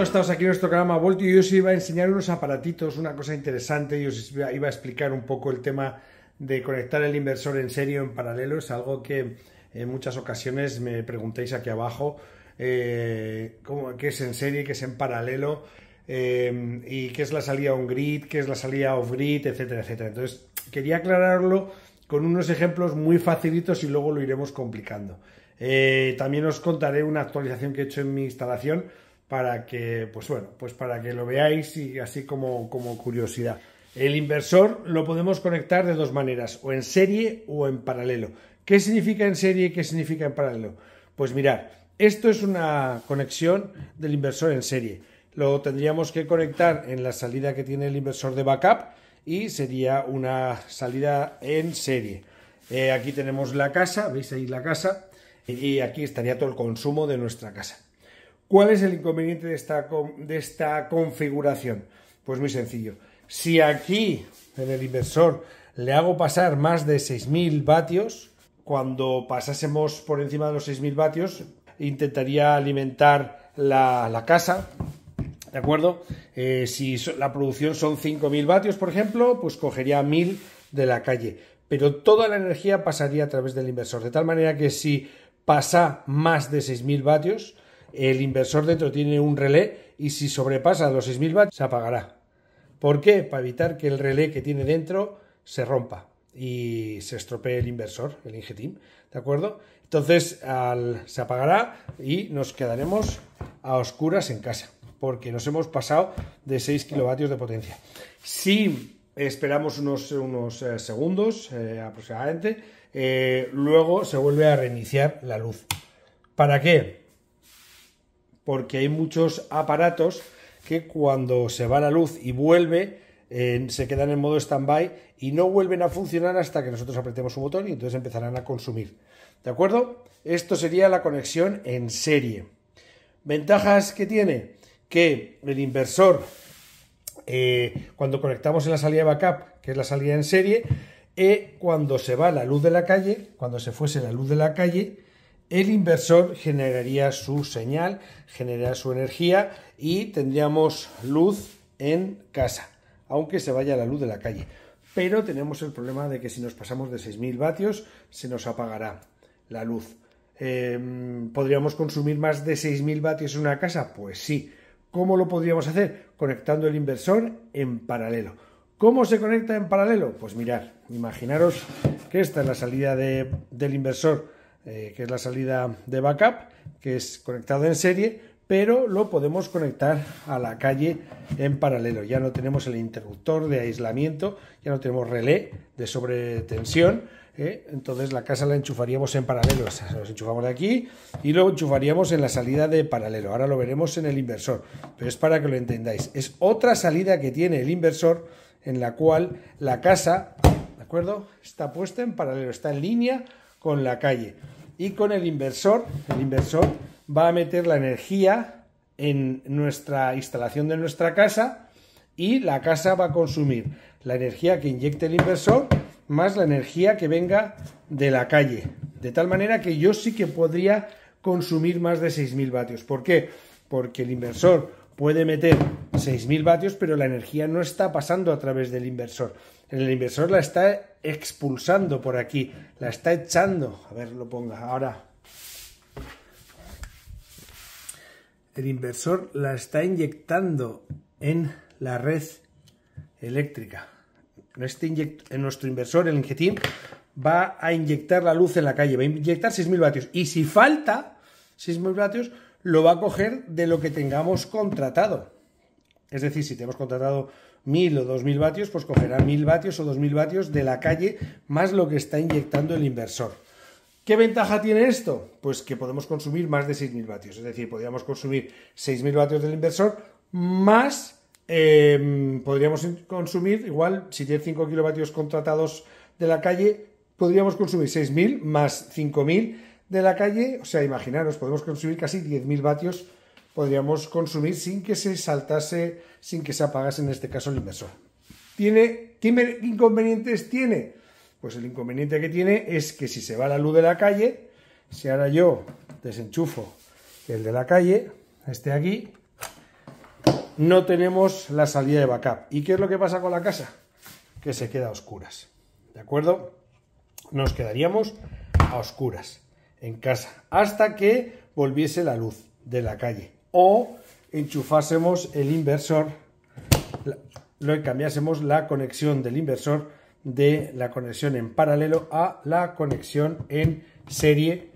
todos estamos aquí en nuestro programa Voltio y yo os iba a enseñar unos aparatitos, una cosa interesante y os iba a explicar un poco el tema de conectar el inversor en serio en paralelo. Es algo que en muchas ocasiones me preguntéis aquí abajo eh, qué es en serie, qué es en paralelo eh, y qué es la salida on grid, qué es la salida off grid, etcétera, etcétera. Entonces quería aclararlo con unos ejemplos muy facilitos y luego lo iremos complicando. Eh, también os contaré una actualización que he hecho en mi instalación para que, pues bueno, pues para que lo veáis y así como, como curiosidad. El inversor lo podemos conectar de dos maneras, o en serie o en paralelo. ¿Qué significa en serie y qué significa en paralelo? Pues mirad, esto es una conexión del inversor en serie. Lo tendríamos que conectar en la salida que tiene el inversor de backup y sería una salida en serie. Eh, aquí tenemos la casa, veis ahí la casa, y aquí estaría todo el consumo de nuestra casa. ¿Cuál es el inconveniente de esta, de esta configuración? Pues muy sencillo. Si aquí en el inversor le hago pasar más de 6.000 vatios, cuando pasásemos por encima de los 6.000 vatios, intentaría alimentar la, casa, ¿de acuerdo? Eh, si la producción son 5.000 vatios, por ejemplo, pues cogería 1.000 de la calle. Pero toda la energía pasaría a través del inversor, de tal manera que si pasa más de 6.000 vatios, el inversor dentro tiene un relé y si sobrepasa los 6.000 vatios se apagará. ¿Por qué? Para evitar que el relé que tiene dentro se rompa y se estropee el inversor, el Ingetim, ¿de acuerdo? Entonces se apagará y nos quedaremos a oscuras en casa, porque nos hemos pasado de 6 kilovatios de potencia. Si esperamos unos, unos eh, segundos eh, aproximadamente, eh, luego se vuelve a reiniciar la luz. ¿Para qué? Porque hay muchos aparatos que cuando se va la luz y vuelve, se quedan en modo stand-by y no vuelven a funcionar hasta que nosotros apretemos un botón y entonces empezarán a consumir. ¿De acuerdo? Esto sería la conexión en serie. ¿Ventajas que tiene? Que el inversor, eh, cuando conectamos en la salida de backup, que es la salida en serie, eh, cuando se va la luz de la calle, cuando se fuese la luz de la calle, el inversor generaría su señal, generaría su energía y tendríamos luz en casa, aunque se vaya la luz de la calle. Pero tenemos el problema de que si nos pasamos de 6.000 vatios se nos apagará la luz. Em, ¿Podríamos consumir más de 6.000 vatios en una casa? Pues sí. ¿Cómo lo podríamos hacer? Conectando el inversor en paralelo. ¿Cómo se conecta en paralelo? Pues mirar, imaginaros que esta es la salida del inversor eh, que es la salida de backup, que es conectado en serie, pero lo podemos conectar a la calle en paralelo. Ya no tenemos el interruptor de aislamiento, ya no tenemos relé de sobretensión, ¿eh? entonces la casa la enchufaríamos en paralelo, los enchufamos de aquí y lo enchufaríamos en la salida de paralelo. Ahora lo veremos en el inversor, pero es para que lo entendáis. Es otra salida que tiene el inversor en la cual la casa, ¿de acuerdo? Está puesta en paralelo, está en línea con la calle. Y con el inversor, el inversor va a meter la energía en nuestra instalación de nuestra casa y la casa va a consumir la energía que inyecte el inversor más la energía que venga de la calle. De tal manera que yo sí que podría consumir más de 6.000 vatios. ¿Por qué? Porque el inversor puede meter 6.000 vatios, pero la energía no está pasando a través del inversor. El inversor la está expulsando por aquí, la está echando. A ver, lo ponga ahora. El inversor la está inyectando en la red eléctrica. Este en nuestro inversor, el Ingetim, va a inyectar la luz en la calle, va a inyectar 6.000 vatios. Y si falta 6.000 vatios, lo va a coger de lo que tengamos contratado. Es decir, si tenemos contratado 1000 o 2000 vatios, pues cogerá 1000 vatios o 2000 vatios de la calle más lo que está inyectando el inversor. ¿Qué ventaja tiene esto? Pues que podemos consumir más de 6000 vatios. Es decir, podríamos consumir 6000 vatios del inversor más em, podríamos consumir, igual, si tiene 5 kilovatios contratados de la calle, podríamos consumir 6000 más 5000 de la calle, o sea, imaginaros, podemos consumir casi 10.000 vatios, podríamos consumir sin que se saltase, sin que se apagase en este caso el inversor. ¿Tiene, ¿Qué inconvenientes tiene? Pues el inconveniente que tiene es que si se va la luz de la calle, si ahora yo desenchufo el de la calle, este aquí, no tenemos la salida de backup. ¿Y qué es lo que pasa con la casa? Que se queda a oscuras. ¿De acuerdo? Nos quedaríamos a oscuras en casa hasta que volviese la luz de la calle o enchufásemos el inversor, lo cambiásemos la conexión del inversor de la conexión en paralelo a la conexión en serie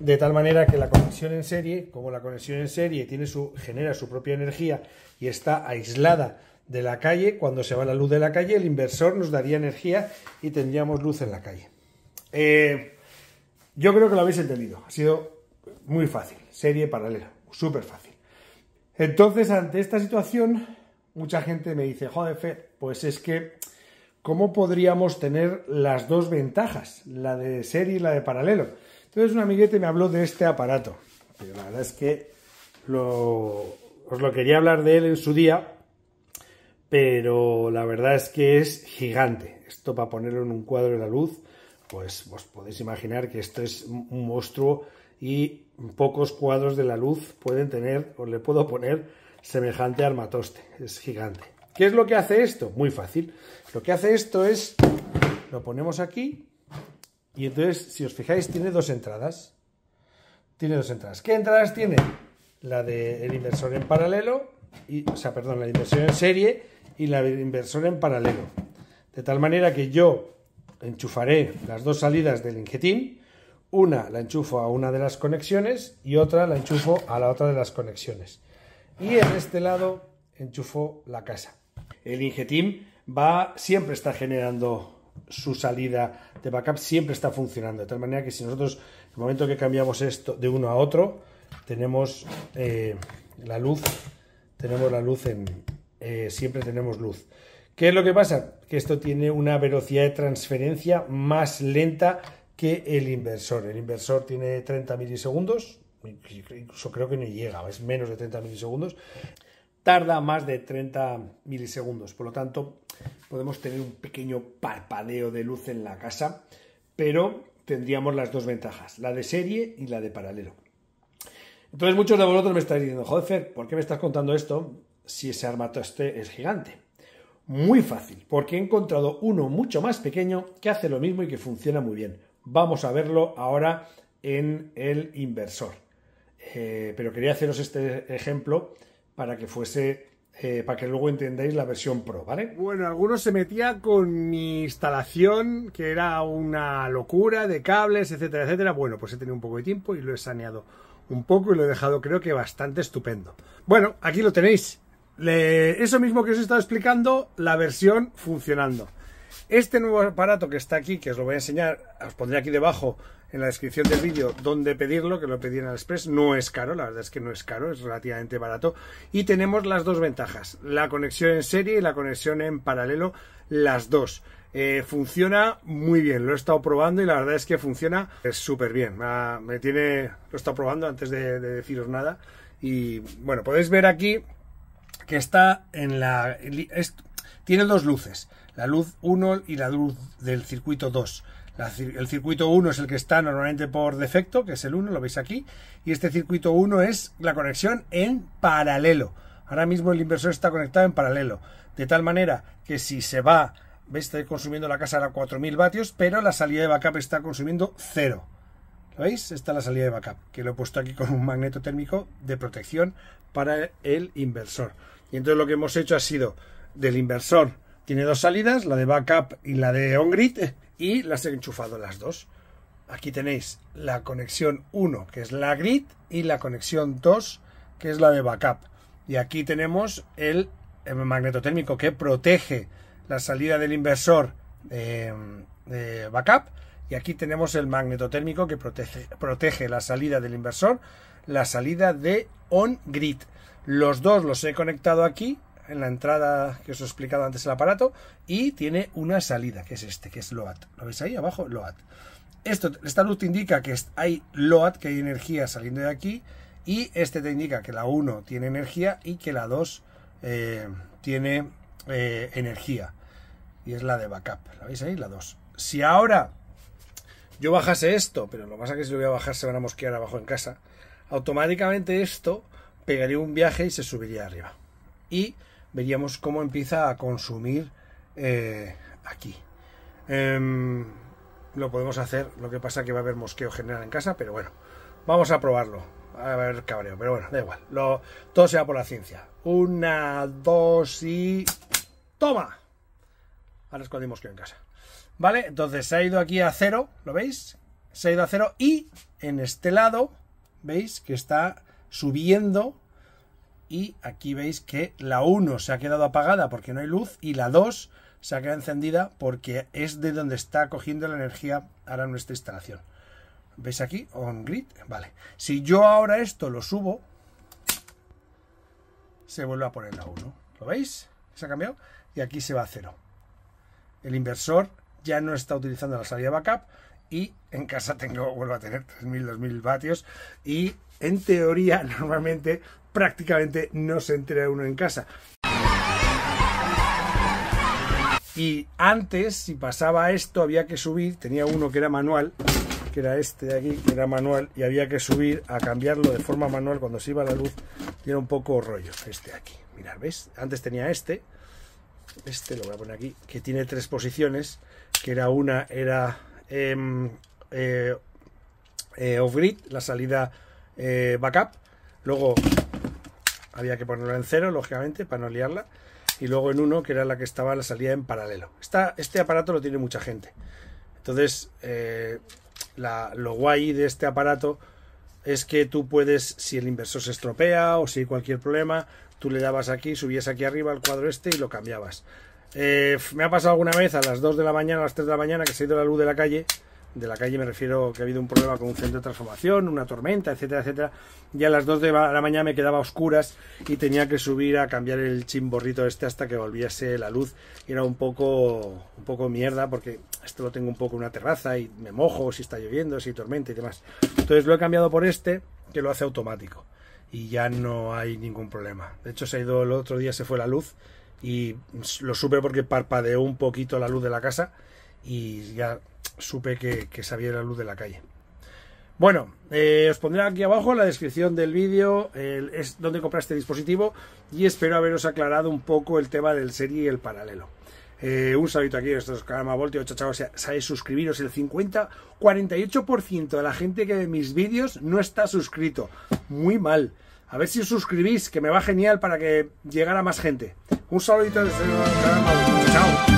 de tal manera que la conexión en serie, como la conexión en serie tiene su, genera su propia energía y está aislada de la calle, cuando se va la luz de la calle, el inversor nos daría energía y tendríamos luz en la calle. Eh, yo creo que lo habéis entendido, ha sido muy fácil, serie paralela, súper fácil. Entonces, ante esta situación, mucha gente me dice, joder, pues es que, ¿cómo podríamos tener las dos ventajas, la de serie y la de paralelo? Entonces un amiguete me habló de este aparato. Pero la verdad es que os lo quería hablar de él en su día, pero la verdad es que es gigante. Esto para ponerlo en un cuadro de la luz, pues os podéis imaginar que esto es un monstruo y pocos cuadros de la luz pueden tener, o le puedo poner, semejante armatoste. Es gigante. ¿Qué es lo que hace esto? Muy fácil. Lo que hace esto es, lo ponemos aquí y entonces, si os fijáis, tiene dos entradas. Tiene dos entradas. ¿Qué entradas tiene? La del inversor en paralelo, y, o sea, perdón, la inversor en serie y la del inversor en paralelo. De tal manera que yo enchufaré las dos salidas del injetín, una la enchufo a una de las conexiones y otra la enchufo a la otra de las conexiones. Y en este lado enchufo la casa. El injetín va siempre está generando su salida de backup siempre está funcionando. De tal manera que si nosotros, en el momento que cambiamos esto de uno a otro, tenemos eh, la luz, tenemos la luz en, eh, siempre tenemos luz. ¿Qué es lo que pasa? Que esto tiene una velocidad de transferencia más lenta que el inversor. El inversor tiene 30 milisegundos, incluso creo que no llega, es menos de 30 milisegundos. Tarda más de 30 milisegundos, por lo tanto, podemos tener un pequeño parpadeo de luz en la casa, pero tendríamos las dos ventajas, la de serie y la de paralelo. Entonces muchos de vosotros me estáis diciendo, joder, ¿por qué me estás contando esto si ese armatoste es gigante? Muy fácil, porque he encontrado uno mucho más pequeño que hace lo mismo y que funciona muy bien. Vamos a verlo ahora en el inversor. Eh, pero quería haceros este ejemplo para que fuese eh, para que luego entendáis la versión Pro, ¿vale? Bueno, algunos se metía con mi instalación, que era una locura de cables, etcétera, etcétera. Bueno, pues he tenido un poco de tiempo y lo he saneado un poco y lo he dejado creo que bastante estupendo. Bueno, aquí lo tenéis. Eso mismo que os he estado explicando, la versión funcionando. Este nuevo aparato que está aquí, que os lo voy a enseñar, os pondré aquí debajo en la descripción del vídeo dónde pedirlo, que lo pedí en Aliexpress. No es caro, la verdad es que no es caro, es relativamente barato. Y tenemos las dos ventajas, la conexión en serie y la conexión en paralelo, las dos. Eh, funciona muy bien, lo he estado probando y la verdad es que funciona súper bien. Me tiene, lo he estado probando antes de, deciros nada. Y bueno, podéis ver aquí que está en la... tiene dos luces, la luz 1 y la luz del circuito 2 el circuito 1 es el que está normalmente por defecto, que es el 1, lo veis aquí, y este circuito 1 es la conexión en paralelo. Ahora mismo el inversor está conectado en paralelo, de tal manera que si se va, veis, está consumiendo la casa a 4000 vatios, pero la salida de backup está consumiendo 0. ¿Lo veis? Esta es la salida de backup, que lo he puesto aquí con un magneto térmico de protección para el inversor. Y entonces lo que hemos hecho ha sido del inversor tiene dos salidas, la de backup y la de on-grid, y las he enchufado las dos. Aquí tenéis la conexión 1, que es la grid, y la conexión 2, que es la de backup. Y aquí tenemos el, magnetotérmico que protege la salida del inversor de, backup. Y aquí tenemos el magnetotérmico que protege, protege la salida del inversor, la salida de on-grid. Los dos los he conectado aquí en la entrada que os he explicado antes el aparato y tiene una salida, que es este, que es LOAD. ¿Lo veis ahí abajo? LOAD. Esto, esta luz te indica que hay LOAD, que hay energía saliendo de aquí y este te indica que la 1 tiene energía y que la 2 eh, tiene eh, energía y es la de backup. ¿La veis ahí? La 2. Si ahora yo bajase esto, pero lo que pasa es que si lo voy a bajar se van a mosquear abajo en casa, automáticamente esto pegaría un viaje y se subiría arriba. y veríamos cómo empieza a consumir eh, aquí. Em, lo podemos hacer, lo que pasa que va a haber mosqueo general en casa, pero bueno, vamos a probarlo. A ver cabreo, pero bueno, da igual. Lo, todo sea por la ciencia. Una, dos y... ¡Toma! Ahora es cuando hay mosqueo en casa. ¿Vale? Entonces se ha ido aquí a cero, ¿lo veis? Se ha ido a cero y en este lado, ¿veis? Que está subiendo y aquí veis que la 1 se ha quedado apagada porque no hay luz y la 2 se ha quedado encendida porque es de donde está cogiendo la energía ahora nuestra instalación. ¿Veis aquí? On grid. Vale. Si yo ahora esto lo subo, se vuelve a poner la 1. ¿Lo veis? Se ha cambiado y aquí se va a 0. El inversor ya no está utilizando la salida backup y en casa tengo, vuelvo a tener 3.000, 2.000 vatios y en teoría normalmente prácticamente no se entera uno en casa. Y antes, si pasaba esto, había que subir, tenía uno que era manual, que era este de aquí, que era manual, y había que subir a cambiarlo de forma manual cuando se iba la luz, era un poco rollo, este de aquí. Mirad, ¿ves? Antes tenía este, este lo voy a poner aquí, que tiene tres posiciones, que era una, era em, eh, eh, off-grid, la salida eh, backup, luego había que ponerlo en cero, lógicamente, para no liarla. Y luego en uno, que era la que estaba la salida en paralelo. este aparato lo tiene mucha gente. Entonces, eh, lo guay de este aparato es que tú puedes, si el inversor se estropea o si hay cualquier problema, tú le dabas aquí, subías aquí arriba al cuadro este y lo cambiabas. Eh, me ha pasado alguna vez a las 2 de la mañana, a las 3 de la mañana, que se ha ido la luz de la calle de la calle me refiero que ha habido un problema con un centro de transformación, una tormenta, etcétera, etcétera. Y a las 2 de la mañana me quedaba a oscuras y tenía que subir a cambiar el chimborrito este hasta que volviese la luz. Y era un poco, un poco mierda porque esto lo tengo un poco en una terraza y me mojo si está lloviendo, si hay tormenta y demás. Entonces lo he cambiado por este que lo hace automático y ya no hay ningún problema. De hecho se ha ido el otro día, se fue la luz y lo supe porque parpadeó un poquito la luz de la casa y ya supe que, sabía la luz de la calle. Bueno, eh, os pondré aquí abajo en la descripción del vídeo es donde comprar este dispositivo y espero haberos aclarado un poco el tema del serie y el paralelo. Eh, un saludito aquí, esto es Calma Voltio, chao, chao, sabéis suscribiros, el 50, 48% de la gente que ve mis vídeos no está suscrito, muy mal. A ver si os suscribís, que me va genial para que llegara más gente. Un saludito desde Calma chao.